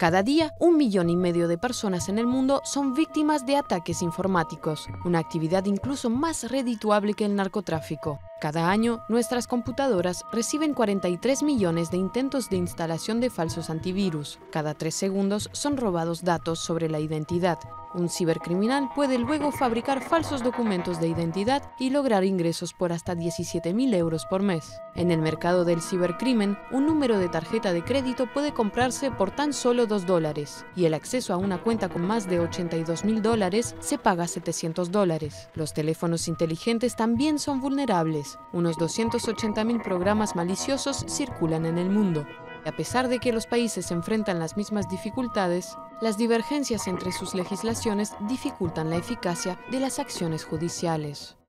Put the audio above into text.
Cada día, un millón y medio de personas en el mundo son víctimas de ataques informáticos, una actividad incluso más redituable que el narcotráfico. Cada año, nuestras computadoras reciben 43 millones de intentos de instalación de falsos antivirus. Cada tres segundos son robados datos sobre la identidad. Un cibercriminal puede luego fabricar falsos documentos de identidad y lograr ingresos por hasta 17.000 euros por mes. En el mercado del cibercrimen, un número de tarjeta de crédito puede comprarse por tan solo 2 dólares y el acceso a una cuenta con más de 82.000 dólares se paga 700 dólares. Los teléfonos inteligentes también son vulnerables unos 280.000 programas maliciosos circulan en el mundo. A pesar de que los países enfrentan las mismas dificultades, las divergencias entre sus legislaciones dificultan la eficacia de las acciones judiciales.